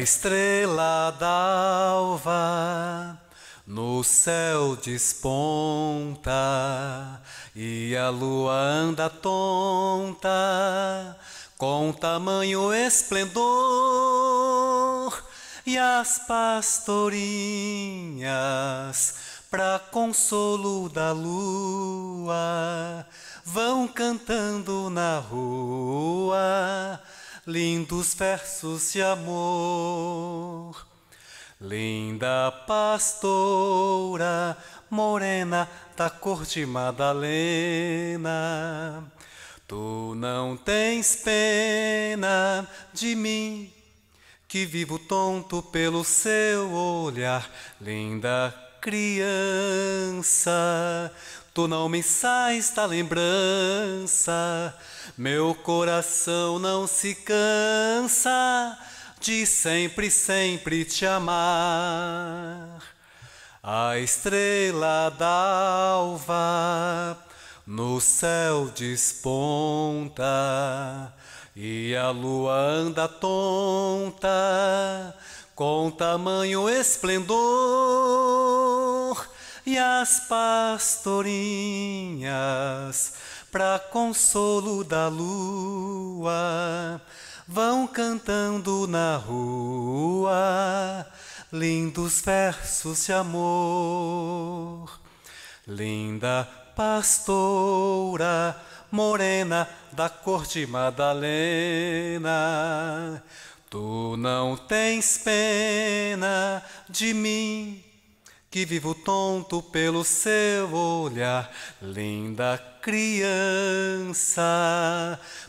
estrela d'alva no céu desponta e a lua anda tonta com tamanho esplendor e as pastorinhas pra consolo da lua vão cantando na rua lindos versos de amor. Linda pastora, morena da cor de Madalena, tu não tens pena de mim, que vivo tonto pelo seu olhar, linda criança. Tu não me sais da lembrança, meu coração não se cansa de sempre, sempre te amar. A estrela d'alva no céu desponta e a lua anda tonta com tamanho esplendor e as pastorinhas pra consolo da lua vão cantando na rua lindos versos de amor. Linda pastora, morena da cor de Madalena, tu não tens pena de mim que vivo tonto pelo seu olhar, linda criança.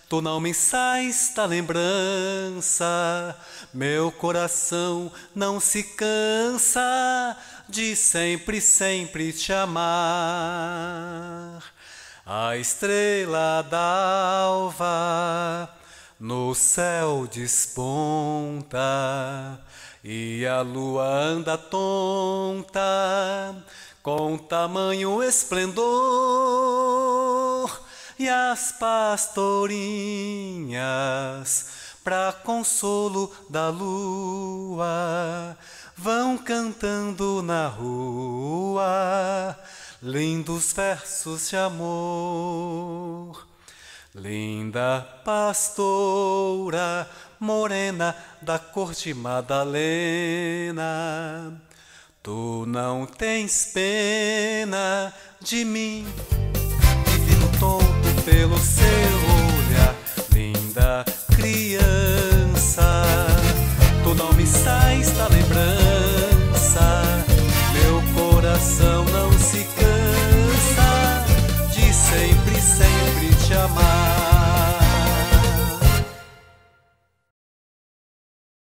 Tu não me sais da lembrança, meu coração não se cansa de sempre, sempre te amar. A estrela d'alva no céu desponta e a lua anda tonta com tamanho esplendor. E as pastorinhas pra consolo da lua vão cantando na rua lindos versos de amor linda pastora morena da cor de Madalena. Tu não tens pena de mim, vivo tonto pelo seu sempre te amar.